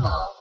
Rumble.